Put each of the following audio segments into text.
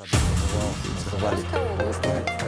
Рвали.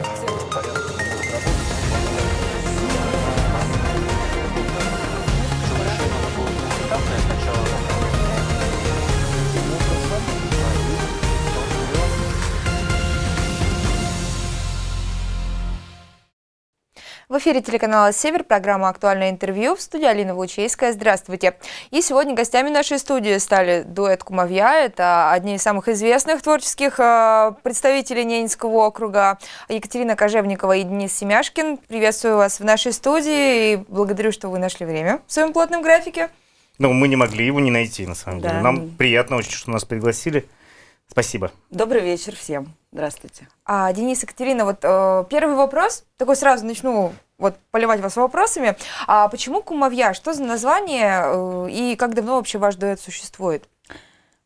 В эфире телеканала «Север» программа «Актуальное интервью» в студии Алина Лучейская. Здравствуйте. И сегодня гостями нашей студии стали дуэт «Кумовья». Это одни из самых известных творческих э, представителей Ненецкого округа. Екатерина Кожевникова и Денис Семяшкин. Приветствую вас в нашей студии и благодарю, что вы нашли время в своем плотном графике. Ну, мы не могли его не найти, на самом да. деле. Нам приятно очень, что нас пригласили. Спасибо. Добрый вечер всем. Здравствуйте. А, Денис, Екатерина, вот э, первый вопрос, такой сразу начну вот поливать вас вопросами. А почему кумовья? Что за название э, и как давно вообще ваш дуэт существует?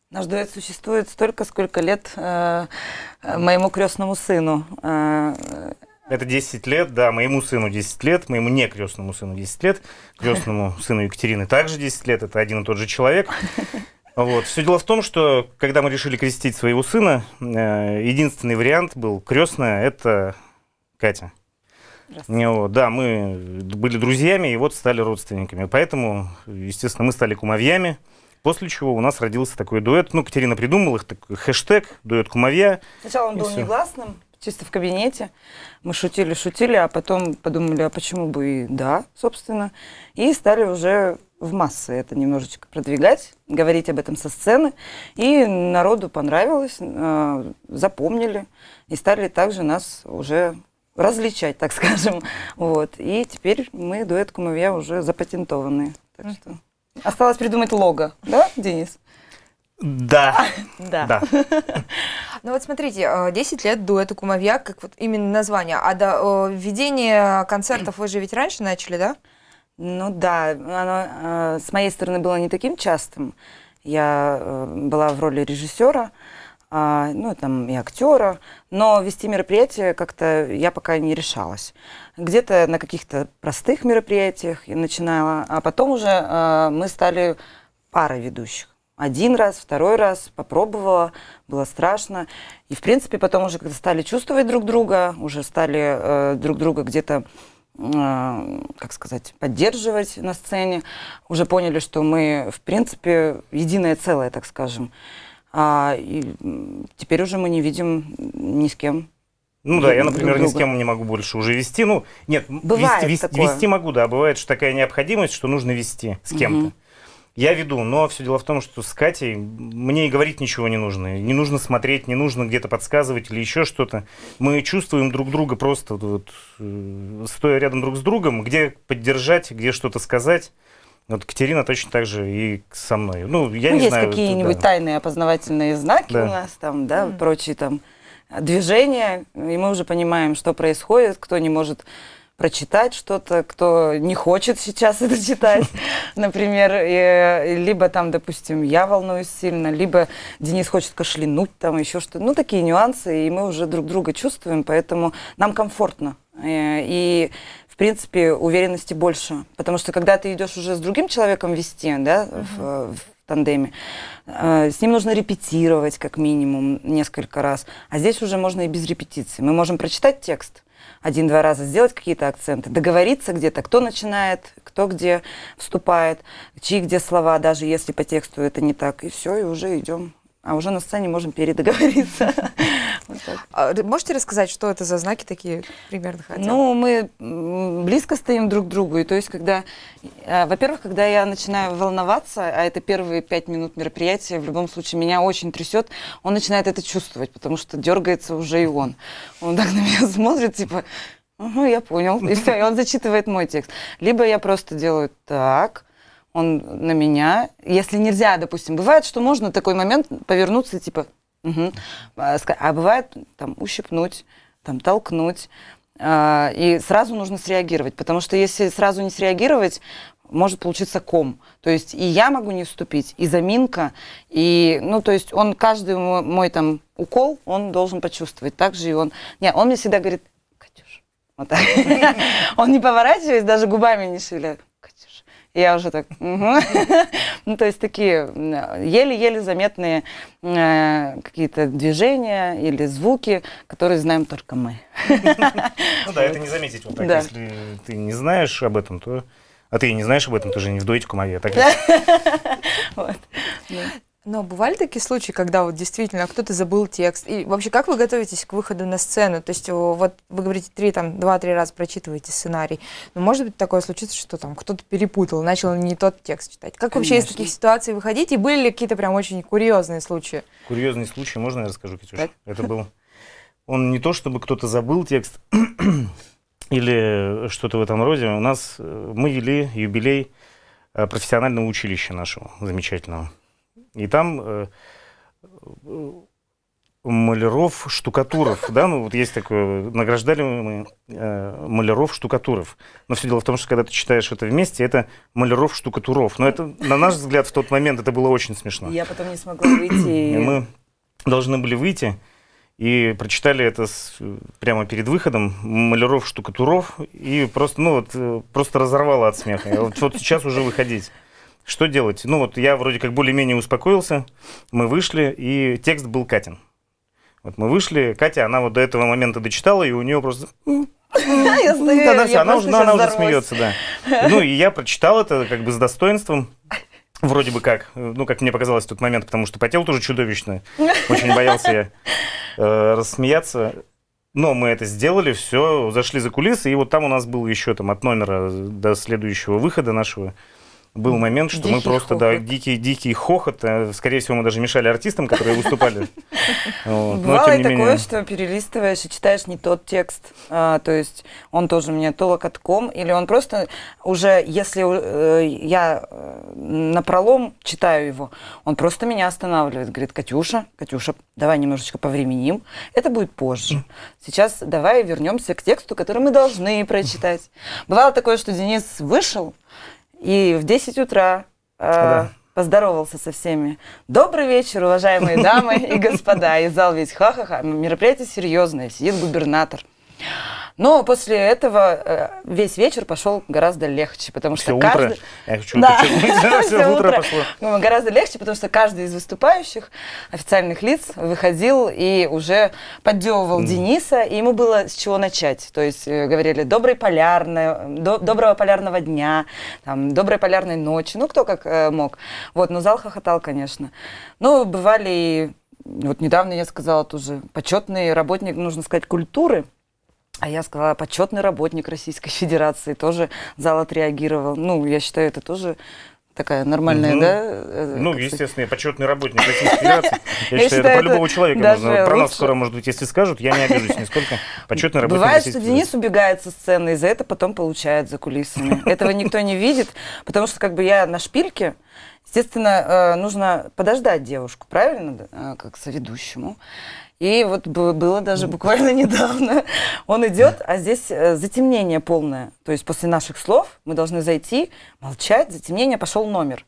Наш дуэт существует столько, сколько лет э, моему крестному сыну. Э, это 10 лет, да, моему сыну 10 лет, моему не крестному сыну 10 лет, крестному сыну Екатерины также 10 лет, это один и тот же человек. Вот. Все дело в том, что когда мы решили крестить своего сына, э, единственный вариант был крестная, это Катя. Вот, да, мы были друзьями и вот стали родственниками. Поэтому, естественно, мы стали кумовьями. После чего у нас родился такой дуэт. Ну, Катерина придумала их, такой хэштег, дуэт кумовья. Сначала он был все. негласным, чисто в кабинете. Мы шутили, шутили, а потом подумали, а почему бы и да, собственно. И стали уже в массы это немножечко продвигать, говорить об этом со сцены. И народу понравилось, э, запомнили. И стали также нас уже различать, так скажем. Вот. И теперь мы, дуэт Кумовья, уже запатентованные. Так что осталось придумать лого, да, Денис? Да. Да. да. Ну вот смотрите, 10 э, лет дуэта Кумовья, как вот именно название. А до введения концертов вы же ведь раньше начали, да? Ну да, оно э, с моей стороны было не таким частым. Я э, была в роли режиссера, а, ну, там, и актера, но вести мероприятие как-то я пока не решалась. Где-то на каких-то простых мероприятиях я начинала, а потом уже а, мы стали парой ведущих. Один раз, второй раз попробовала, было страшно. И, в принципе, потом уже когда стали чувствовать друг друга, уже стали э, друг друга где-то э, как сказать, поддерживать на сцене, уже поняли, что мы, в принципе, единое целое, так скажем. А, и теперь уже мы не видим ни с кем. Ну да, я, например, ни с кем не могу больше уже вести. Ну, нет, бывает вести, такое. вести могу, да. Бывает, что такая необходимость, что нужно вести с кем-то. Угу. Я веду, но все дело в том, что с Катей мне и говорить ничего не нужно. Не нужно смотреть, не нужно где-то подсказывать или еще что-то. Мы чувствуем друг друга просто вот, э, стоя рядом друг с другом, где поддержать, где что-то сказать. Вот Катерина точно так же и со мной. Ну, я ну, не есть знаю. Есть какие-нибудь да. тайные опознавательные знаки да. у нас там, да, mm. прочие там движения, и мы уже понимаем, что происходит, кто не может прочитать что-то, кто не хочет сейчас это читать, например, и, либо там, допустим, я волнуюсь сильно, либо Денис хочет кашлянуть, там еще что-то. Ну, такие нюансы, и мы уже друг друга чувствуем, поэтому нам комфортно. Э, и в принципе, уверенности больше. Потому что когда ты идешь уже с другим человеком вести, да, uh-huh. в, в тандеме, э, с ним нужно репетировать как минимум несколько раз. А здесь уже можно и без репетиции. Мы можем прочитать текст, один-два раза сделать какие-то акценты, договориться где-то, кто начинает, кто где вступает, чьи где слова, даже если по тексту это не так, и все, и уже идем а уже на сцене можем передоговориться. А можете рассказать, что это за знаки такие примерно хотя Ну, мы близко стоим друг к другу. И то есть, когда, э, во-первых, когда я начинаю волноваться, а это первые пять минут мероприятия, в любом случае меня очень трясет, он начинает это чувствовать, потому что дергается уже и он. Он так на меня смотрит, типа, Угу, я понял. И все, и он зачитывает мой текст. Либо я просто делаю так, он на меня. Если нельзя, допустим, бывает, что можно такой момент повернуться, типа, угу. а бывает там ущипнуть, там толкнуть. А, и сразу нужно среагировать, потому что если сразу не среагировать, может получиться ком. То есть и я могу не вступить, и заминка, и, ну, то есть он каждый мой, мой там укол, он должен почувствовать. Так же и он... Нет, он мне всегда говорит, Катюш, вот так. Он не поворачиваясь, даже губами не шевеля. Я уже так, угу. ну, то есть такие еле-еле заметные э, какие-то движения или звуки, которые знаем только мы. Ну да, это не заметить вот так. Если ты не знаешь об этом, то... А ты не знаешь об этом, ты же не в дуэте кумовья, так вот. Но бывали такие случаи, когда вот действительно кто-то забыл текст? И вообще, как вы готовитесь к выходу на сцену? То есть вот вы говорите, три, там, два-три раза прочитываете сценарий. Но может быть такое случится, что там кто-то перепутал, начал не тот текст читать. Как Конечно. вообще из таких ситуаций выходить? И были ли какие-то прям очень курьезные случаи? Курьезный случай, можно я расскажу, Катюша? Так? Это был... Он не то, чтобы кто-то забыл текст или что-то в этом роде. У нас... Э, мы вели юбилей э, профессионального училища нашего замечательного. И там э, маляров, штукатуров, да, ну вот есть такое, награждали мы э, маляров, штукатуров. Но все дело в том, что когда ты читаешь это вместе, это маляров, штукатуров. Но это, на наш взгляд, в тот момент это было очень смешно. Я потом не смогла выйти. И мы должны были выйти и прочитали это с, прямо перед выходом маляров, штукатуров и просто, ну вот, э, просто разорвало от смеха. Вот, вот сейчас уже выходить. Что делать? Ну вот я вроде как более-менее успокоился, мы вышли, и текст был Катин. Вот мы вышли, Катя, она вот до этого момента дочитала, и у нее просто... Я стою, она, я она, уже, она уже смеется, да. Ну, и я прочитал это как бы с достоинством. Вроде бы как, ну, как мне показалось в тот момент, потому что потел тоже чудовищно. Очень боялся я э, рассмеяться. Но мы это сделали, все, зашли за кулисы, и вот там у нас был еще там от номера до следующего выхода нашего был момент, что дикий мы просто, хохот. да, дикий, дикий хохот. Э, скорее всего, мы даже мешали артистам, которые выступали. Бывало и такое, что перелистываешь и читаешь не тот текст. А, то есть он тоже мне то локотком, или он просто уже, если э, я э, на пролом читаю его, он просто меня останавливает. Говорит, Катюша, Катюша, давай немножечко повременим. Это будет позже. Сейчас давай вернемся к тексту, который мы должны прочитать. Бывало такое, что Денис вышел, и в 10 утра э, да. поздоровался со всеми. Добрый вечер, уважаемые дамы и господа. И зал весь ха-ха-ха. Мероприятие серьезное, сидит губернатор. Но после этого э, весь вечер пошел гораздо легче, потому что все каждый... Утро. Я хочу да. все утро пошло. Ну, гораздо легче, потому что каждый из выступающих официальных лиц выходил и уже поддевывал. Дениса, и ему было с чего начать. То есть э, говорили «добрый полярный», до, «доброго полярного дня», там, «доброй полярной ночи», ну, кто как э, мог. Вот, но зал хохотал, конечно. Ну, бывали и... Вот недавно я сказала тоже, почетный работник, нужно сказать, культуры – а я сказала, почетный работник Российской Федерации тоже зал отреагировал. Ну, я считаю, это тоже такая нормальная, угу. да? Э, ну, естественно, сказать? почетный работник Российской Федерации. Я, считаю, это про любого человека можно. Про нас скоро, может быть, если скажут, я не обижусь нисколько. Почетный работник Бывает, что Денис убегает со сцены, и за это потом получает за кулисами. Этого никто не видит, потому что как бы я на шпильке, естественно, э, нужно подождать девушку, правильно, э, как соведущему. И вот было даже буквально недавно. Он идет, а здесь э, затемнение полное. То есть после наших слов мы должны зайти, молчать, затемнение, пошел номер.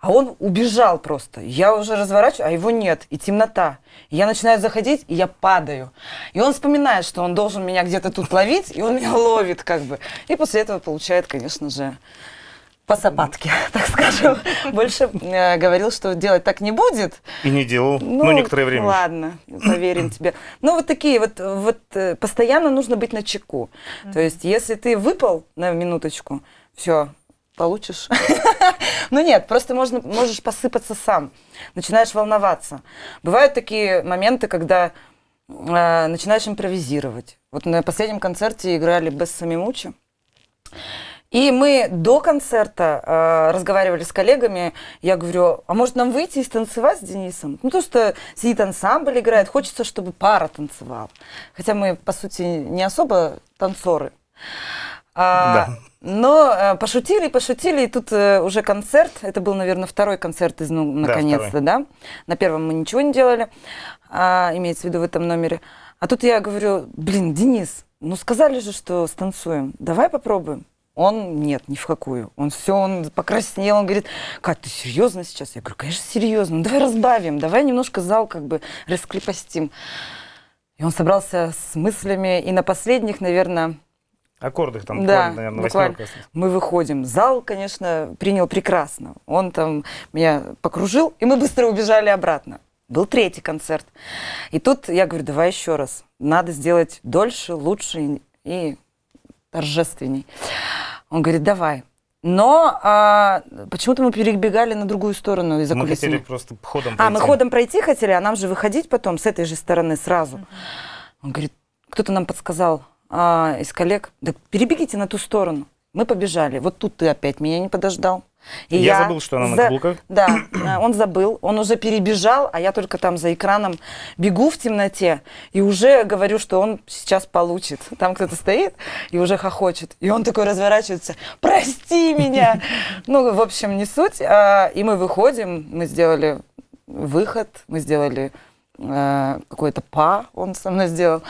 А он убежал просто. Я уже разворачиваю, а его нет. И темнота. И я начинаю заходить, и я падаю. И он вспоминает, что он должен меня где-то тут ловить, и он меня ловит как бы. И после этого получает, конечно же, по сапатке, так скажем. Больше э, говорил, что делать так не будет. И не делал, ну, ну некоторое время. Ладно, поверим тебе. Ну, вот такие вот, вот э, постоянно нужно быть на чеку. То есть, если ты выпал на минуточку, все, получишь. Ну нет, просто можно, можешь посыпаться сам. Начинаешь волноваться. Бывают такие моменты, когда э, начинаешь импровизировать. Вот на последнем концерте играли без Самимучи. И мы до концерта э, разговаривали с коллегами. Я говорю, а может нам выйти и станцевать с Денисом? Ну, то, что сидит ансамбль, играет, хочется, чтобы пара танцевала. Хотя мы, по сути, не особо танцоры. А, да. Но э, пошутили, пошутили, и тут э, уже концерт. Это был, наверное, второй концерт из «Ну, наконец-то», да, да? На первом мы ничего не делали, а, имеется в виду в этом номере. А тут я говорю, блин, Денис, ну сказали же, что станцуем, давай попробуем. Он нет, ни в какую. Он все, он покраснел, он говорит, Кать, ты серьезно сейчас? Я говорю, конечно, серьезно. Ну, давай разбавим, давай немножко зал как бы раскрепостим. И он собрался с мыслями, и на последних, наверное, Аккорды там Да, буквально, наверное, буквально. восьмерка. Мы выходим. Зал, конечно, принял прекрасно. Он там меня покружил, и мы быстро убежали обратно. Был третий концерт. И тут я говорю, давай еще раз. Надо сделать дольше, лучше и торжественней. Он говорит, давай. Но а, почему-то мы перебегали на другую сторону из-за Мы кулисами. хотели просто ходом А, мы пройти. ходом пройти хотели, а нам же выходить потом с этой же стороны сразу. Он говорит, кто-то нам подсказал а, из коллег, да перебегите на ту сторону. Мы побежали. Вот тут ты опять меня не подождал. И Я забыл, что она на за- каблуках. Да, э, он забыл, он уже перебежал, а я только там за экраном бегу в темноте и уже говорю, что он сейчас получит. Там кто-то стоит и уже хохочет. И он такой разворачивается, прости меня. Ну, в общем, не суть. А, И мы выходим, мы сделали выход, мы сделали э, какое-то па он со мной сделал,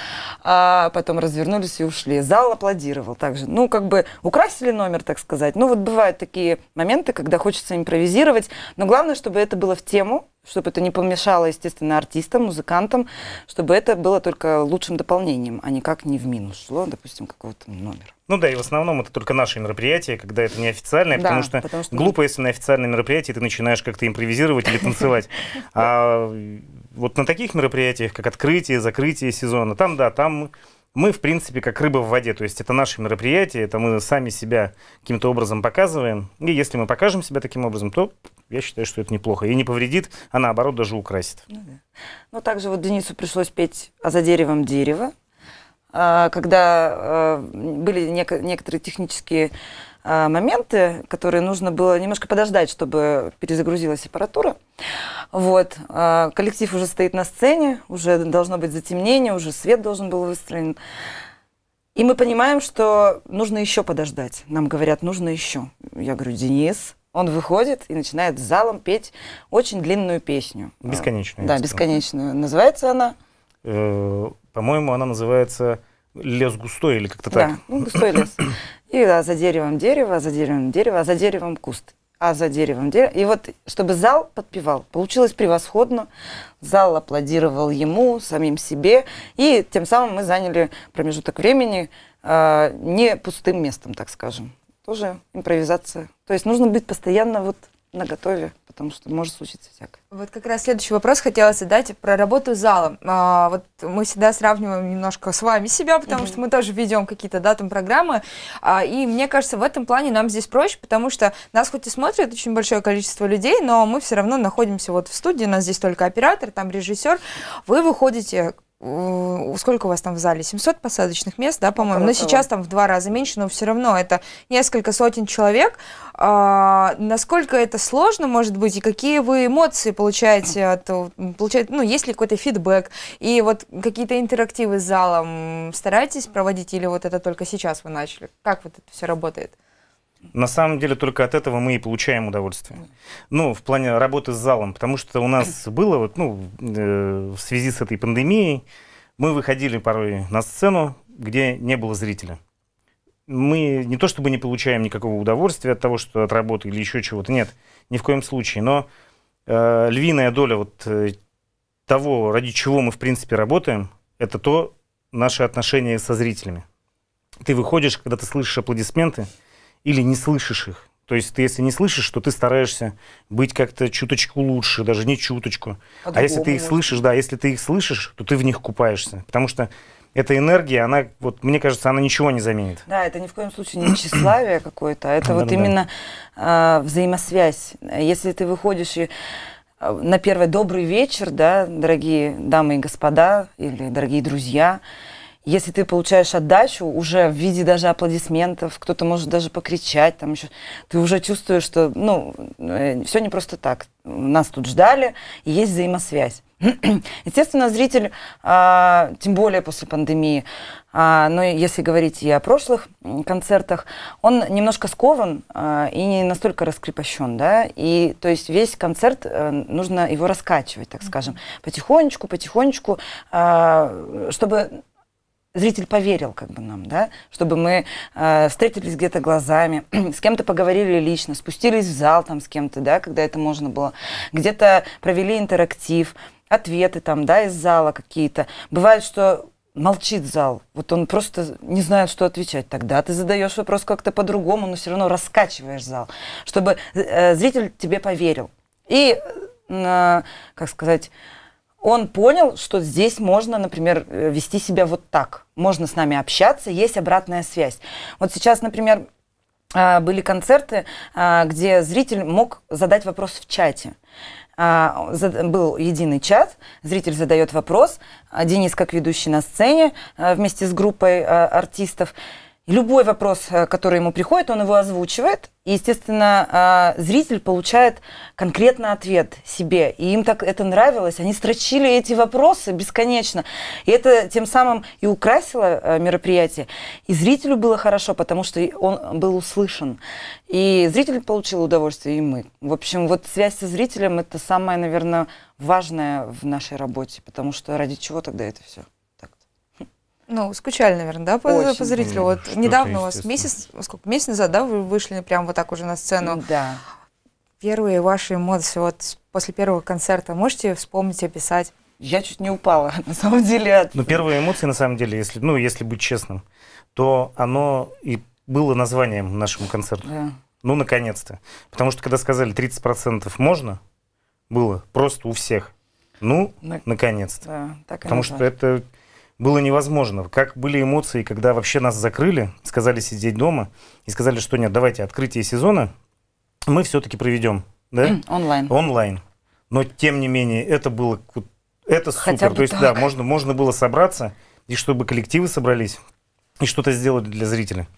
а потом развернулись и ушли. Зал аплодировал также. Ну, как бы украсили номер, так сказать. Ну, вот бывают такие моменты, когда хочется импровизировать, но главное, чтобы это было в тему, чтобы это не помешало, естественно, артистам, музыкантам, чтобы это было только лучшим дополнением, а никак не в минус шло, допустим, какого-то номера. Ну да, и в основном это только наши мероприятия, когда это неофициальное, Да, потому, что потому что- глупо, если на официальном мероприятии ты начинаешь как-то импровизировать или танцевать. А вот на таких мероприятиях, как открытие, закрытие сезона, там, да, там мы, в принципе, как рыба в воде. То есть это наши мероприятия, это мы сами себя каким-то образом показываем. И если мы покажем себя таким образом, то я считаю, что это неплохо. И не повредит, а наоборот даже украсит. Ну, также вот Денису пришлось петь «А за деревом дерево», а, когда а, были неко- некоторые технические а, моменты, которые нужно было немножко подождать, чтобы перезагрузилась аппаратура. Вот. Коллектив уже стоит на сцене, уже должно быть затемнение, уже свет должен был выстроен. И мы понимаем, что нужно еще подождать. Нам говорят, нужно еще. Я говорю, Денис. Он выходит и начинает с залом петь очень длинную песню. Бесконечную. Да, бесконечную. Называется она? Э, По-моему, она называется «Лес густой» или как-то так. Да, ну, густой лес. И а за деревом дерево, а за деревом дерево, а за деревом куст. А за деревом дерево. И вот, чтобы зал подпевал, получилось превосходно. Зал аплодировал ему, самим себе. И тем самым мы заняли промежуток времени э, не пустым местом, так скажем. Тоже импровизация. То есть нужно быть постоянно вот на готове, потому что может случиться всякое. Вот как раз следующий вопрос хотела задать про работу зала. А, вот мы всегда сравниваем немножко с вами себя, потому что мы тоже ведем какие-то да, там программы. А, и мне кажется, в этом плане нам здесь проще, потому что нас хоть и смотрит очень большое количество людей, но мы все равно находимся вот в студии, у нас здесь только оператор, там режиссер. Вы выходите Сколько у вас там в зале? 700 посадочных мест, да, по-моему? Около Но сейчас там в два раза меньше, но все равно это несколько сотен человек. А, насколько это сложно, может быть, и какие вы эмоции получаете от, получаете, ну, есть ли какой-то фидбэк, и вот какие-то интерактивы с залом стараетесь проводить, или вот это только сейчас вы начали? Как вот это все работает? На самом деле только от этого мы и получаем удовольствие. Ну, в плане работы с залом, потому что у нас было вот, ну, э, в связи с этой пандемией, мы выходили порой на сцену, где не было зрителя. Мы не то чтобы не получаем никакого удовольствия от того, что от работы или еще чего-то, нет, ни в коем случае, но э, львиная доля вот э, того, ради чего мы в принципе работаем, это то наши отношения со зрителями. Ты выходишь, когда ты слышишь аплодисменты, или не слышишь их. То есть ты, если не слышишь, то ты стараешься быть как-то чуточку лучше, даже не чуточку. А если ты их слышишь, да, если ты их слышишь, то ты в них купаешься. Потому что эта энергия, она, вот мне кажется, она ничего не заменит. Да, это ни в коем случае не тщеславие какое-то, а это вот именно а, взаимосвязь. Если ты выходишь и а, на первый добрый вечер, да, дорогие дамы и господа, или дорогие друзья, если ты получаешь отдачу уже в виде даже аплодисментов, кто-то может даже покричать, там еще, ты уже чувствуешь, что, ну, все не просто так. Нас тут ждали, и есть взаимосвязь. Естественно, зритель, а, тем более после пандемии, а, но если говорить и о прошлых концертах, он немножко скован а, и не настолько раскрепощен, да, и то есть весь концерт э, нужно его раскачивать, так скажем, потихонечку, потихонечку, а, чтобы зритель поверил как бы нам, да, чтобы мы э, встретились где-то глазами, с кем-то поговорили лично, спустились в зал там с кем-то, да, когда это можно было, где-то провели интерактив, ответы там, да, из зала какие-то. Бывает, что молчит зал, вот он просто не знает, что отвечать. Тогда ты задаешь вопрос как-то по-другому, но все равно раскачиваешь зал, чтобы э, зритель тебе поверил. И, э, как сказать, он понял, что здесь можно, например, э, вести себя вот так. Можно с нами общаться, есть обратная связь. Вот сейчас, например, э, были концерты, э, где зритель мог задать вопрос в чате. Был единый чат, зритель задает вопрос, Денис как ведущий на сцене вместе с группой артистов, любой вопрос, э, который ему приходит, он его озвучивает. И, естественно, э, зритель получает конкретный ответ себе. И им так это нравилось. Они строчили эти вопросы бесконечно. И это тем самым и украсило э, мероприятие. И зрителю было хорошо, потому что он был услышан. И зритель получил удовольствие, и мы. В общем, вот связь со зрителем – это самое, наверное, важное в нашей работе. Потому что ради чего тогда это все? Ну, скучали, наверное, да, по, Очень. по зрителю? Вот недавно у вас месяц, сколько, месяц назад, да, вы вышли прямо вот так уже на сцену. Да. Первые ваши эмоции вот после первого концерта можете вспомнить, описать? Я чуть не упала, на самом деле. От... Ну, первые эмоции, на самом деле, если, ну, если быть честным, то оно и было названием нашему концерту. Да. Ну, наконец-то. Потому что, когда сказали 30% можно, было просто у всех. Ну, на... наконец-то. Да, так Потому что это было невозможно. Как были эмоции, когда вообще нас закрыли, сказали сидеть дома и сказали, что нет, давайте открытие сезона мы все-таки проведем. Да? Онлайн. Онлайн. Но тем не менее, это было это Хотя супер. То есть, так. да, можно, можно было собраться, и чтобы коллективы собрались, и что-то сделали для зрителя.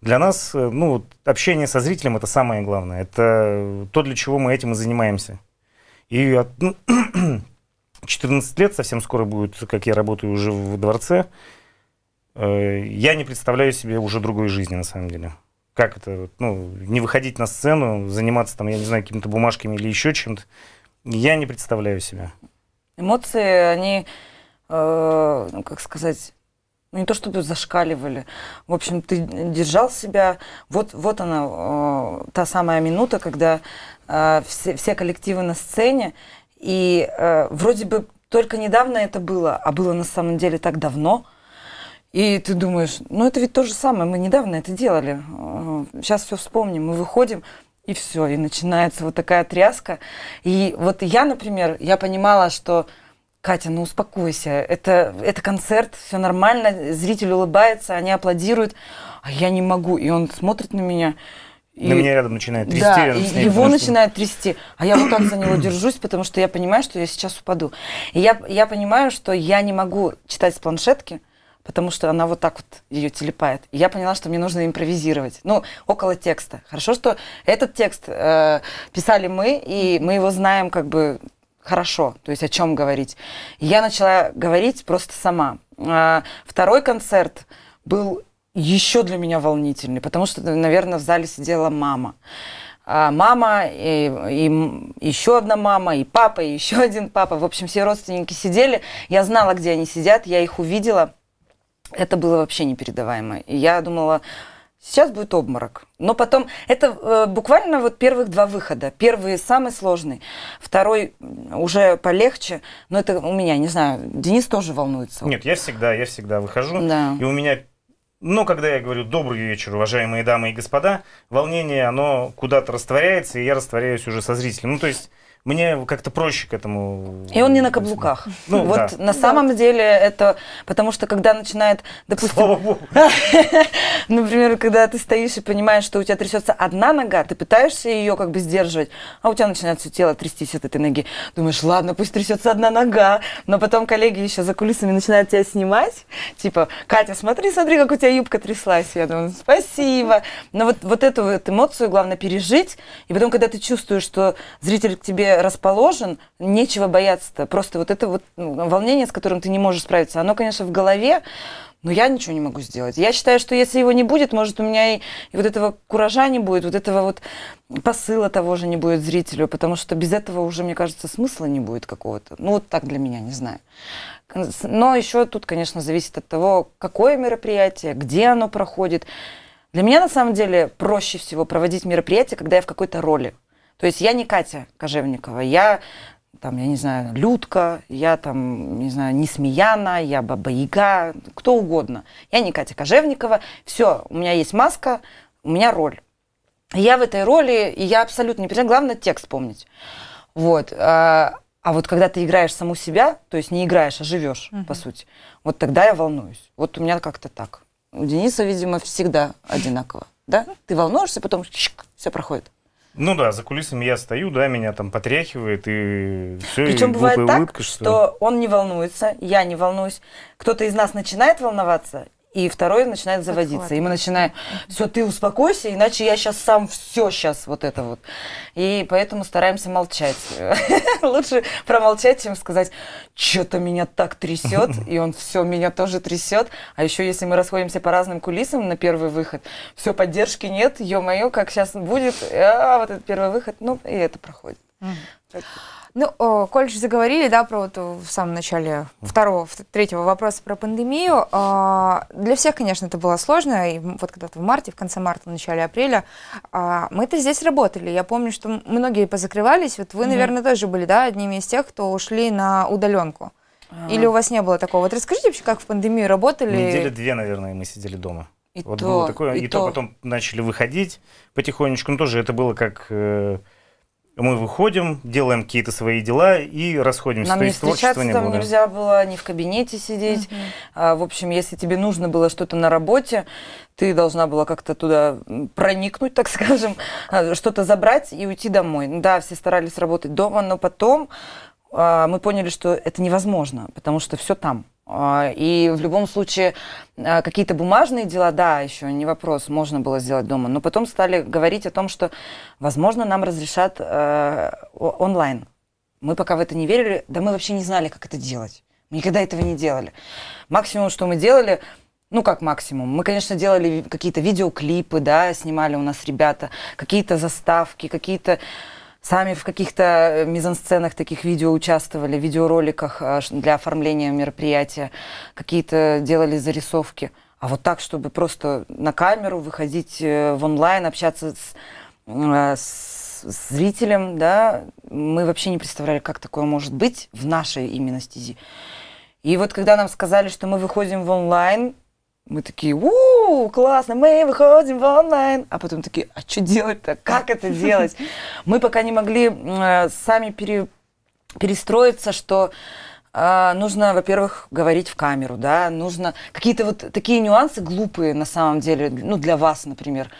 Для нас, э, ну, общение со зрителем это самое главное. Это то, для чего мы этим и занимаемся. И ну, 14 лет, совсем скоро будет, как я работаю уже в дворце. Э, я не представляю себе уже другой жизни, на самом деле. Как это, ну, не выходить на сцену, заниматься там, я не знаю, какими-то бумажками или еще чем-то. Я не представляю себя. Эмоции, они, э, ну, как сказать, ну, не то чтобы зашкаливали. В общем, ты держал себя. Вот, вот она, э, та самая минута, когда э, все, все коллективы на сцене, и э, вроде бы только недавно это было, а было на самом деле так давно. И ты думаешь, ну это ведь то же самое, мы недавно это делали. Сейчас э, все вспомним, мы выходим, и все, и начинается вот такая тряска. И вот я, например, я понимала, что Катя, ну успокойся, это, это концерт, все нормально, зритель улыбается, они аплодируют, а я не могу. И он смотрит на меня, и, на меня рядом начинает трясти. Да, и его начинает трясти. А я вот так за него держусь, потому что я понимаю, что я сейчас упаду. И я, я понимаю, что я не могу читать с планшетки, потому что она вот так вот ее телепает. И я поняла, что мне нужно импровизировать. Ну, около текста. Хорошо, что этот текст э, писали мы, и мы его знаем как бы хорошо, то есть о чем говорить. И я начала говорить просто сама. Э, второй концерт был еще для меня волнительный, потому что, наверное, в зале сидела мама. А мама, и, и еще одна мама, и папа, и еще один папа. В общем, все родственники сидели. Я знала, где они сидят, я их увидела. Это было вообще непередаваемо. И я думала, сейчас будет обморок. Но потом, это э, буквально вот первых два выхода. Первый самый сложный, второй уже полегче. Но это у меня, не знаю, Денис тоже волнуется. Нет, я всегда, я всегда выхожу. Да. И у меня но когда я говорю «добрый вечер, уважаемые дамы и господа», волнение, оно куда-то растворяется, и я растворяюсь уже со зрителем. Ну, то есть мне как-то проще к этому. И он не на каблуках. Ну, вот да. на самом да. деле это, потому что когда начинает, допустим, Слава Богу. например, когда ты стоишь и понимаешь, что у тебя трясется одна нога, ты пытаешься ее как бы сдерживать, а у тебя начинает все тело трястись от этой ноги. Думаешь, ладно, пусть трясется одна нога, но потом коллеги еще за кулисами начинают тебя снимать, типа, Катя, смотри, смотри, как у тебя юбка тряслась. Я думаю, спасибо. Но вот, вот эту вот эмоцию главное пережить, и потом, когда ты чувствуешь, что зритель к тебе расположен, нечего бояться-то. Просто вот это вот ну, волнение, с которым ты не можешь справиться, оно, конечно, в голове, но я ничего не могу сделать. Я считаю, что если его не будет, может, у меня и, и вот этого куража не будет, вот этого вот посыла того же не будет зрителю, потому что без этого уже, мне кажется, смысла не будет какого-то. Ну, вот так для меня, не знаю. Но еще тут, конечно, зависит от того, какое мероприятие, где оно проходит. Для меня, на самом деле, проще всего проводить мероприятие, когда я в какой-то роли. То есть я не Катя Кожевникова, я там, я не знаю, Людка, я там, не знаю, Несмеяна, я Баба Яга, кто угодно. Я не Катя Кожевникова. Все, у меня есть маска, у меня роль. Я в этой роли, и я абсолютно не понимаю, главное текст помнить. Вот. А, а вот когда ты играешь саму себя, то есть не играешь, а живешь, uh-huh. по сути, вот тогда я волнуюсь. Вот у меня как-то так. У Дениса, видимо, всегда одинаково. Да? Ты волнуешься, потом все проходит. Ну да, за кулисами я стою, да, меня там потряхивает и все. Причем бывает так, улыбка, что... что он не волнуется, я не волнуюсь. Кто-то из нас начинает волноваться, и второй начинает заводиться. Отхват. И мы начинаем, все, ты успокойся, иначе я сейчас сам все сейчас вот это вот. И поэтому стараемся молчать. Лучше промолчать, чем сказать, что-то меня так трясет, и он все меня тоже трясет. А еще если мы расходимся по разным кулисам на первый выход, все, поддержки нет, ё-моё, как сейчас будет, а, вот этот первый выход, ну, и это проходит. Ну, о, коль же заговорили, да, про вот в самом начале второго, третьего вопроса про пандемию, э, для всех, конечно, это было сложно, и вот когда-то в марте, в конце марта, в начале апреля, э, мы-то здесь работали, я помню, что многие позакрывались, вот вы, mm-hmm. наверное, тоже были, да, одними из тех, кто ушли на удаленку. А. Или у вас не было такого? Вот расскажите вообще, как в пандемию работали? Недели две, наверное, мы сидели дома. И вот то, было такое, и, и то. то потом начали выходить потихонечку, но тоже это было как... Э, мы выходим, делаем какие-то свои дела и расходимся. Нам То не встречаться не там было, нельзя было, ни в кабинете сидеть. Угу. А, в общем, если тебе нужно было что-то на работе, ты должна была как-то туда проникнуть, так скажем, а, что-то забрать и уйти домой. Да, все старались работать дома, но потом а, мы поняли, что это невозможно, потому что все там. А, и в любом случае а, какие-то бумажные дела, да, еще не вопрос, можно было сделать дома. Но потом стали говорить о том, что, возможно, нам разрешат э, онлайн. Мы пока в это не верили, да мы вообще не знали, как это делать. Мы никогда этого не делали. Максимум, что мы делали, ну, как максимум. Мы, конечно, делали какие-то видеоклипы, да, снимали у нас ребята, какие-то заставки, какие-то Сами в каких-то э, мизансценах таких видео участвовали, видеороликах э, для оформления мероприятия, какие-то делали зарисовки. А вот так, чтобы просто на камеру выходить э, в онлайн, общаться с, с зрителем, да, мы вообще не представляли, как такое может быть в нашей именно стези. И вот когда нам сказали, что мы выходим в онлайн, мы такие, у классно, мы выходим в онлайн. А потом такие, а что делать-то? Как это делать? Мы пока не могли э, сами пере, перестроиться, что э, нужно, во-первых, говорить в камеру, да, нужно какие-то вот такие нюансы глупые на самом деле, ну, для вас, например.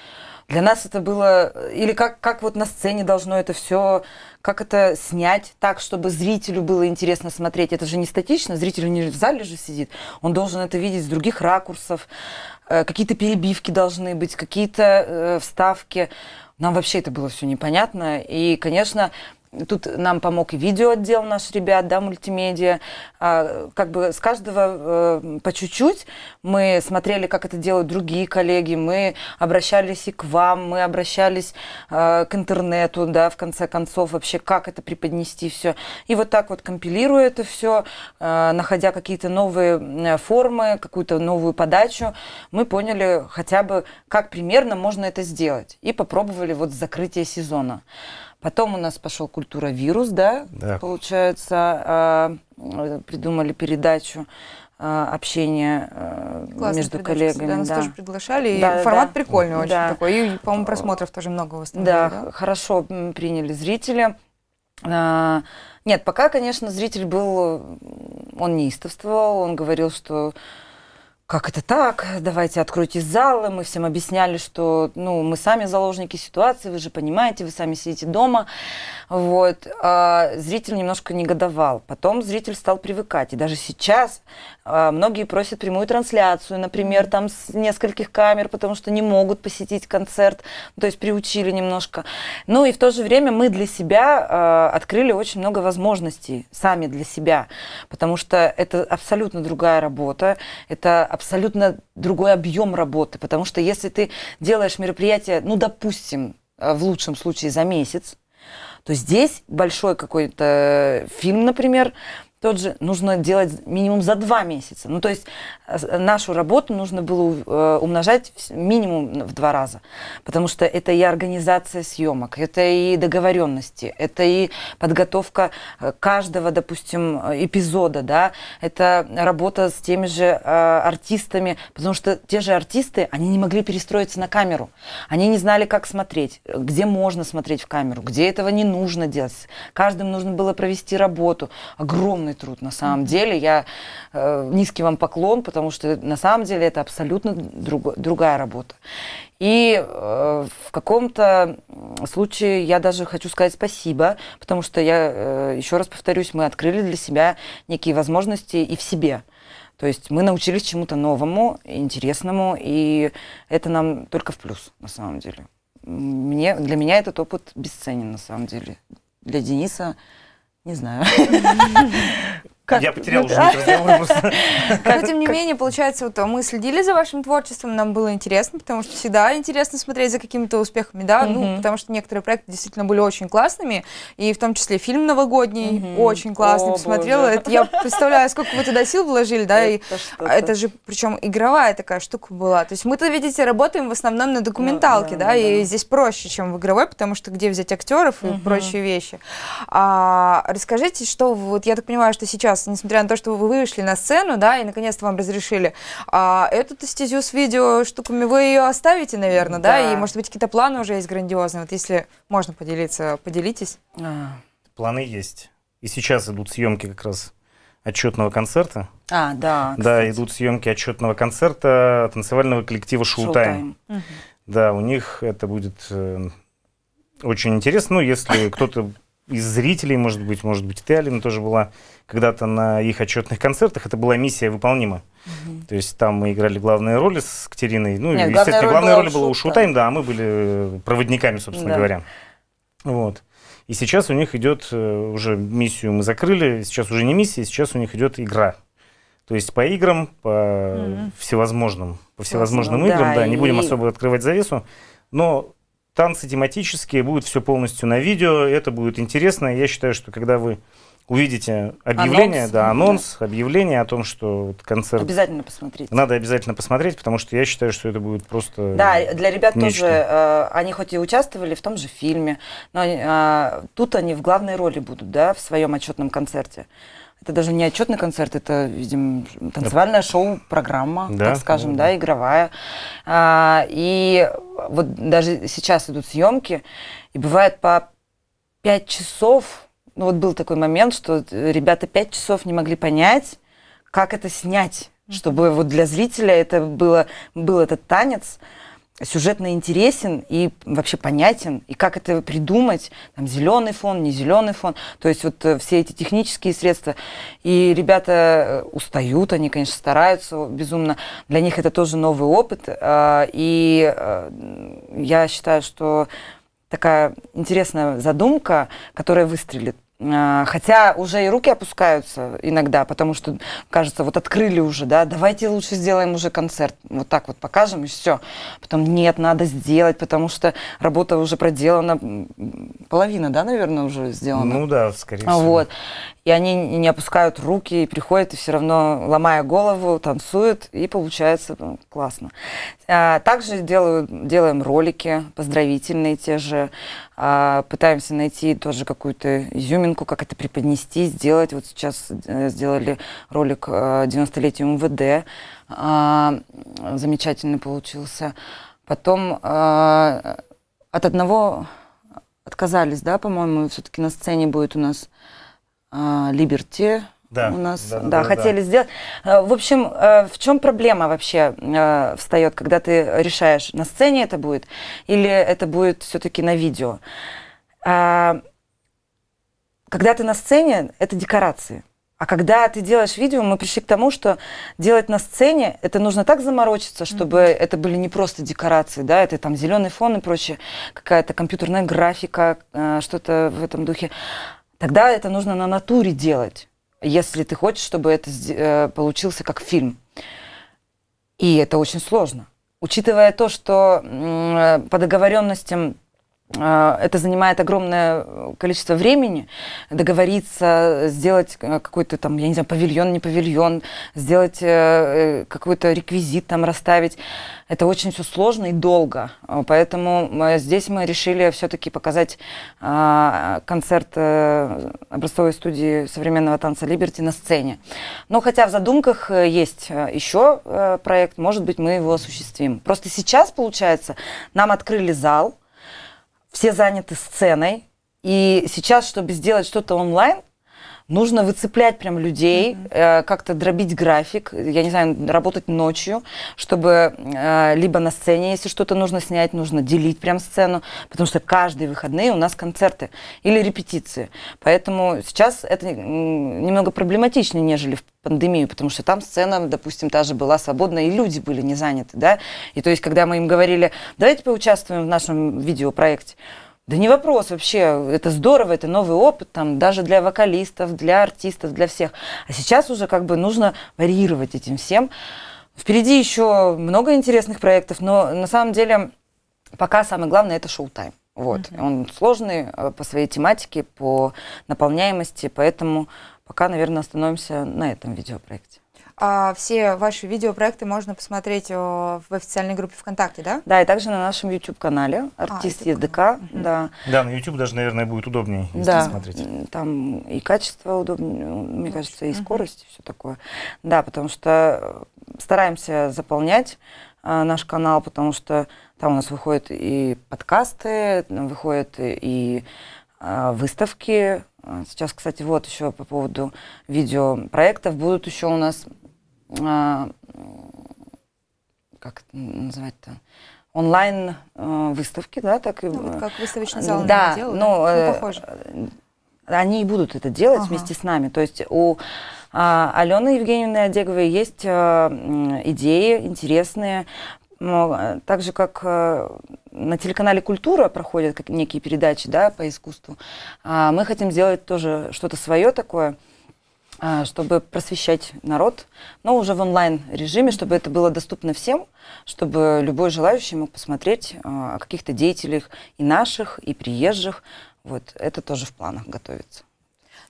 Для нас это было, или как, как вот на сцене должно это все, как это снять так, чтобы зрителю было интересно смотреть. Это же не статично, зритель не в зале же сидит, он должен это видеть с других ракурсов, э, какие-то перебивки должны быть, какие-то э, вставки. Нам вообще это было все непонятно. И, конечно, Тут нам помог и видеоотдел наш ребят, да, мультимедиа. А, как бы с каждого э, по чуть-чуть мы смотрели, как это делают другие коллеги, мы обращались и к вам, мы обращались э, к интернету, да, в конце концов, вообще, как это преподнести все. И вот так вот компилируя это все, э, находя какие-то новые формы, какую-то новую подачу, мы поняли хотя бы, как примерно можно это сделать. И попробовали вот закрытие сезона. Потом у нас пошел культура вирус, да, да. получается, э, придумали передачу э, общения э, между коллегами. Да, нас да. тоже приглашали, да, и формат да, прикольный очень да. такой, и, по-моему, просмотров тоже много восстановили. Да, да, хорошо приняли зрители. Нет, пока, конечно, зритель был, он неистовствовал, он говорил, что как это так? Давайте откройте залы. Мы всем объясняли, что ну, мы сами заложники ситуации, вы же понимаете, вы сами сидите дома. Вот. А зритель немножко негодовал. Потом зритель стал привыкать. И даже сейчас а, многие просят прямую трансляцию, например, там с нескольких камер, потому что не могут посетить концерт. То есть приучили немножко. Ну и в то же время мы для себя а, открыли очень много возможностей сами для себя. Потому что это абсолютно другая работа. Это абсолютно другой объем работы, потому что если ты делаешь мероприятие, ну, допустим, э, в лучшем случае за месяц, то здесь большой какой-то фильм, например, тот же нужно делать минимум за два месяца. Ну, то есть э, нашу работу нужно было э, умножать минимум в два раза, потому что это и организация съемок, это и договоренности, это и подготовка э, каждого, допустим, эпизода, да, это работа с теми же артистами, потому что те же артисты, они не могли перестроиться на камеру, они не знали, как смотреть, где можно смотреть в камеру, где этого не нужно делать. Каждым нужно было провести работу, огромный огромный труд на самом деле. Я э, низкий вам поклон, потому что на самом деле это абсолютно друг, другая работа. И э, в каком-то случае я даже хочу сказать спасибо, потому что я, э, еще раз повторюсь, мы открыли для себя некие возможности и в себе. То есть мы научились чему-то новому, интересному, и это нам только в плюс, на самом деле. Мне, для меня этот опыт бесценен, на самом деле. Для Дениса не знаю. Как? Я потерял уже разговор просто. Но тем не менее, получается, вот мы следили за вашим творчеством, нам было интересно, потому что всегда интересно смотреть за какими-то успехами, да, ну, потому что некоторые проекты действительно были очень классными, и в том числе фильм новогодний очень классный, посмотрела. Это я представляю, сколько вы туда сил вложили, да, и это же, причем игровая такая штука была. То есть мы-то, видите, работаем в основном на документалке, да, и здесь проще, чем в игровой, потому что где взять актеров и прочие вещи. А расскажите, что вот я так понимаю, что сейчас сейчас, несмотря на то, что вы вышли на сцену, да, и наконец-то вам разрешили, а эту стезю с видео штуками вы ее оставите, наверное, да, да? и, может быть, какие-то планы уже есть грандиозные. Вот если можно поделиться, поделитесь. А. Планы есть. И сейчас идут съемки как раз отчетного концерта. А, да. Да, идут съемки отчетного концерта танцевального коллектива Шоутайм. Угу. Да, у них это будет э, очень интересно. Ну, если кто-то из зрителей, может быть, может быть, ты, Алина, тоже была когда-то на их отчетных концертах. Это была миссия выполнима. Угу. То есть там мы играли главные роли с Катериной. Ну, Нет, естественно, главная роль была у Шутайм, да, а мы были проводниками, собственно да. говоря. Вот. И сейчас у них идет э, уже миссию мы закрыли, сейчас уже не миссия, сейчас у них идет игра. То есть по играм, по mm всевозможным, по всевозможным Классно, играм, да, да и... не будем особо открывать завесу, но танцы тематические, будет все полностью на видео, это будет интересно. Я считаю, что когда вы увидите объявление, анонс, да, анонс, да. объявление о том, что вот концерт... Обязательно посмотреть. Надо обязательно посмотреть, потому что я считаю, что это будет просто Да, для ребят нечто. тоже, э, они хоть и участвовали в том же фильме, но э, тут они в главной роли будут, да, в своем отчетном концерте. Это даже не отчетный концерт, это, видимо, танцевальное шоу-программа, да, так скажем, да, да. игровая. А, и вот даже сейчас идут съемки, и бывает по пять часов. Ну вот был такой момент, что ребята пять часов не могли понять, как это снять, чтобы вот для зрителя это было, был этот танец сюжетно интересен и вообще понятен, и как это придумать, там зеленый фон, не зеленый фон, то есть вот э, все эти технические средства. И ребята э, устают, они, конечно, стараются безумно, для них это тоже новый опыт, э, и я считаю, что такая интересная задумка, которая выстрелит. А, хотя уже и руки опускаются иногда, потому что, кажется, вот открыли уже, да, давайте лучше сделаем уже концерт. Вот так вот покажем и все. Потом нет, надо сделать, потому что работа уже проделана, половина, да, наверное, уже сделана. Ну да, скорее всего. Вот и они не опускают руки, и приходят, и все равно, ломая голову, танцуют, и получается ну, классно. А, также делаю, делаем ролики поздравительные те же, а, пытаемся найти тоже какую-то изюминку, как это преподнести, сделать. Вот сейчас э, сделали ролик 90-летию МВД, а, замечательный получился. Потом от одного отказались, да, по-моему, все-таки на сцене будет у нас Либерти да, у нас, да, да, да, хотели да. сделать. Э, в общем, э, в чем проблема вообще э, встает, когда ты решаешь, на сцене это будет или это будет все-таки на видео? Когда ты на сцене, это декорации. А когда ты делаешь видео, мы пришли к тому, что делать на сцене, это нужно так заморочиться, чтобы mm-hmm. это были не просто декорации, да, это там зеленый фон и прочее, какая-то компьютерная графика, что-то в этом духе тогда это нужно на натуре делать, если ты хочешь, чтобы это э, получился как фильм. И это очень сложно. Учитывая то, что по договоренностям это занимает огромное количество времени, договориться, сделать какой-то там, я не знаю, павильон, не павильон, сделать э, э, какой-то реквизит там расставить. Это очень все сложно и долго. Поэтому здесь мы решили все-таки показать концерт э, образцовой студии современного танца Либерти на сцене. Но хотя в задумках есть еще проект, может быть, мы его осуществим. Просто сейчас, получается, нам открыли зал, все заняты сценой, и сейчас, чтобы сделать что-то онлайн, нужно выцеплять прям людей, mm-hmm. э, как-то дробить график, я не знаю, работать ночью, чтобы э, либо на сцене, если что-то нужно снять, нужно делить прям сцену, потому что каждые выходные у нас концерты или репетиции. Поэтому сейчас это немного проблематичнее, нежели в пандемию, потому что там сцена, допустим, та же была свободна, и люди были не заняты, да. И то есть, когда мы им говорили, давайте поучаствуем в нашем видеопроекте, да не вопрос вообще, это здорово, это новый опыт, там, даже для вокалистов, для артистов, для всех. А сейчас уже как бы нужно варьировать этим всем. Впереди еще много интересных проектов, но на самом деле пока самое главное это шоу-тайм. Вот. Mm-hmm. Он сложный э, по своей тематике, по наполняемости, поэтому пока, наверное, остановимся на этом видеопроекте. А все ваши видеопроекты можно посмотреть в официальной группе ВКонтакте, да? Да, и также на нашем YouTube-канале «Артист а, ЕДК». Угу. Да. да, на YouTube даже, наверное, будет удобнее, если да, смотреть. там и качество удобнее, мне кажется, и скорость, и все такое. Да, потому что стараемся заполнять а, наш канал, потому что там у нас выходят и подкасты, выходят и а, выставки. Сейчас, кстати, вот еще по поводу видеопроектов будут еще у нас а, как это называть-то, онлайн э, выставки, да, так и... Ну, вот как выставочный зал да, делают, ну, да? Э, похоже. Они и будут это делать ага. вместе с нами. То есть у а, Алены Евгеньевны Одеговой есть а, идеи интересные. Но, так же, как а, на телеканале «Культура» проходят как, некие передачи да, по искусству, а, мы хотим сделать тоже что-то свое такое – а, чтобы просвещать народ, но уже в онлайн-режиме, чтобы это было доступно всем, чтобы любой желающий мог посмотреть а, о каких-то деятелях и наших, и приезжих. Вот это тоже в планах готовится.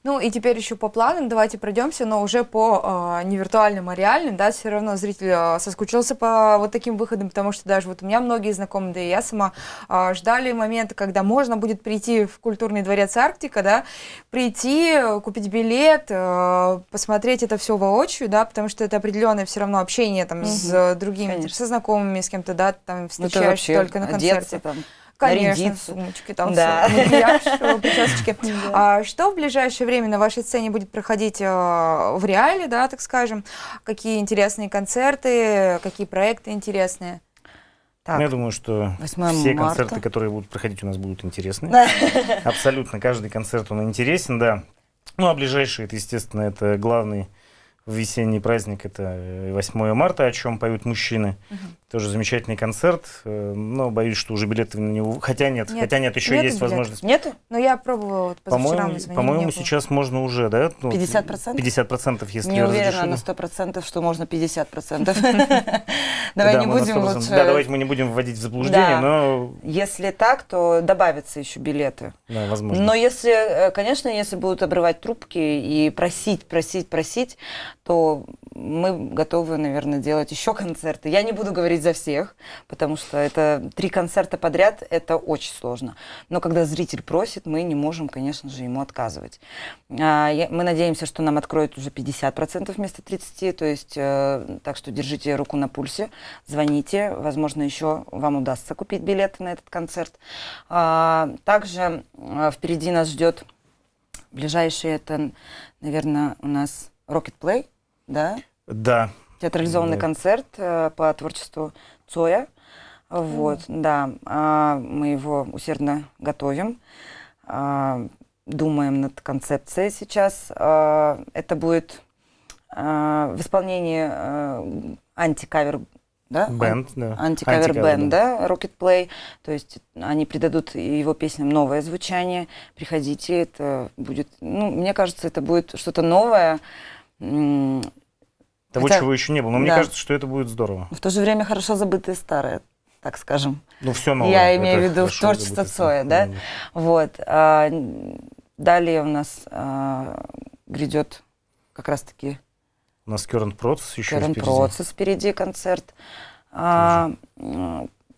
Ну и теперь еще по планам, давайте пройдемся, но уже по э, не виртуальным, а реальным, да, все равно зритель э, соскучился по вот таким выходам, потому что даже вот у меня многие знакомые, да и я сама, э, ждали момента, когда можно будет прийти в культурный дворец Арктика, да, прийти, купить билет, э, посмотреть это все воочию, да, потому что это определенное все равно общение там угу. с другими, Конечно. со знакомыми, с кем-то, да, там ну, встречаешься только на концерте. Там. Конечно, сумочки, там да. макияж, причесочки. Да. А, что в ближайшее время на вашей сцене будет проходить а, в реале, да, так скажем? Какие интересные концерты, какие проекты интересные? Так, Я думаю, что все марта. концерты, которые будут проходить у нас, будут интересны. Абсолютно каждый концерт, он интересен, да. Ну, а ближайший, это, естественно, это главный весенний праздник, это 8 марта, о чем поют мужчины. Угу. Тоже замечательный концерт, э, но боюсь, что уже билеты на него... Хотя нет, нет хотя нет, еще нету есть билетов. возможность. Нету? Но я пробовала вот По-моему, по-моему сейчас можно уже, да? Ну, 50%? 50%, если Не уверена на 100%, что можно 50%. Давай не будем лучше... Да, давайте мы не будем вводить в заблуждение, но... Если так, то добавятся еще билеты. Да, возможно. Но если, э, конечно, если будут обрывать трубки и просить, просить, просить, то мы готовы, наверное, делать еще концерты. Я не буду говорить за всех, потому что это три концерта подряд, это очень сложно. Но когда зритель просит, мы не можем, конечно же, ему отказывать. А, мы надеемся, что нам откроют уже 50% вместо 30%, то есть э, так что держите руку на пульсе, звоните, возможно, еще вам удастся купить билеты на этот концерт. А, также э, впереди нас ждет ближайший, это, наверное, у нас Rocket Play, да? Да. Театрализованный да. концерт э, по творчеству Цоя. Вот, mm. да. А, мы его усердно готовим. А, думаем над концепцией сейчас. А, это будет а, в исполнении а, антикавер да? Бенд, да. Антикавер бенд, да, Rocket Play. То есть они придадут его песням новое звучание. Приходите, это будет, ну, мне кажется, это будет что-то новое, того, Хотя... чего еще не было. Но да. мне кажется, что это будет здорово. В то же время хорошо забытые старые так скажем. Ну, все новое. Я имею в виду творчество Цоя, да? Вот. А, далее у нас а, грядет как раз-таки... У нас Current Process еще Current впереди. Process впереди концерт. А,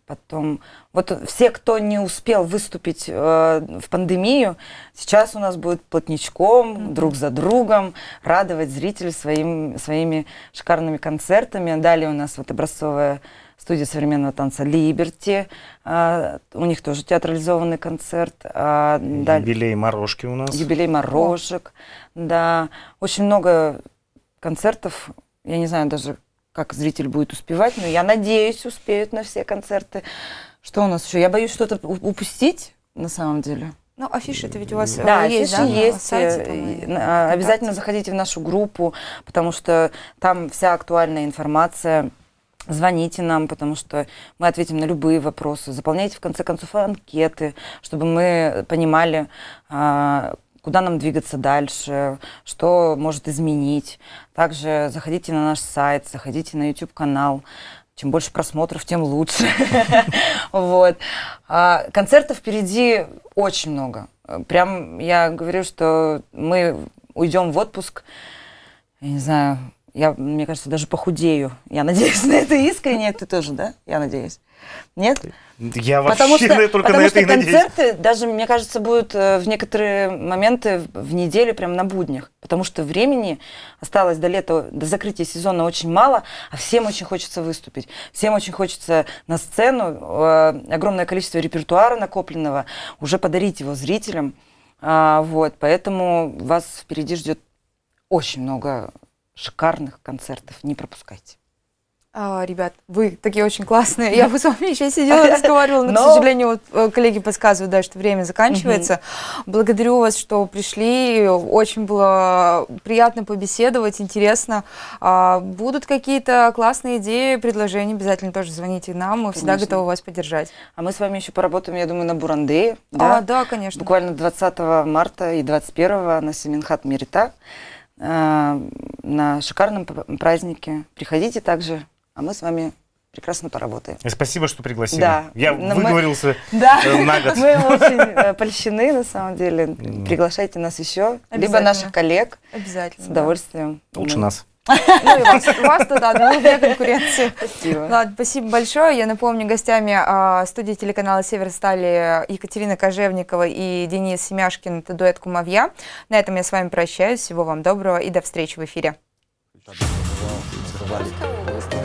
потом, вот все, кто не успел выступить э, в пандемию, сейчас у нас будет плотничком, mm-hmm. друг за другом, радовать зрителей своим, своими шикарными концертами. Далее у нас вот образцовая студия современного танца «Либерти». А, у них тоже театрализованный концерт. А, юбилей «Морожки» у нас. Юбилей «Морожек», да. Очень много концертов. Я не знаю даже, как зритель будет успевать, но я надеюсь, успеют на все концерты. Что у нас еще? Я боюсь что-то упустить, на самом деле. Ну, афиши это ведь у вас да, есть, афиши да? есть. Сайте, там, Обязательно заходите в нашу группу, потому что там вся актуальная информация Звоните нам, потому что мы ответим на любые вопросы. Заполняйте, в конце концов, анкеты, чтобы мы понимали, а, куда нам двигаться дальше, что может изменить. Также заходите на наш сайт, заходите на YouTube-канал. Чем больше просмотров, тем лучше. Вот. А концертов впереди очень много. Прям я говорю, что мы уйдем в отпуск, я не знаю, я, мне кажется, даже похудею. Я надеюсь на это искренне. Ты тоже, да? Я надеюсь. Нет? Я вообще потому что, только потому на что это и концерты надеюсь. даже, мне кажется, будут э, в некоторые моменты в неделю прям на буднях. Потому что времени осталось до лета, до закрытия сезона очень мало, а всем очень хочется выступить. Всем очень хочется на сцену, э, огромное количество репертуара накопленного, уже подарить его зрителям. А, вот, поэтому вас впереди ждет очень много шикарных концертов. Не пропускайте. А, ребят, вы такие очень классные. Я бы с вами еще сидела, разговаривала, но, но... к сожалению, вот э, коллеги подсказывают, да, что время заканчивается. Угу. Благодарю вас, что пришли. Очень было приятно побеседовать, интересно. А, будут какие-то классные идеи, предложения, обязательно тоже звоните нам. Мы конечно. всегда готовы вас поддержать. А мы с вами еще поработаем, я думаю, на Бурандее. Да, а, да конечно. Буквально 20 марта и 21 на Семенхат Мирита. Э, на шикарном празднике. Приходите также, а мы с вами прекрасно поработаем. И спасибо, что пригласили. Да. Я Но выговорился мы... да. Э, на год. Мы очень э, польщены, на самом деле. Приглашайте нас еще, либо наших коллег. Обязательно. С удовольствием. Лучше нас. Ну и вас, вас туда, да, для конкуренции. Спасибо. Ладно, спасибо большое. Я напомню, гостями а, студии телеканала «Север» стали Екатерина Кожевникова и Денис Семяшкин, это дуэт «Кумовья». На этом я с вами прощаюсь. Всего вам доброго и до встречи в эфире. Wow.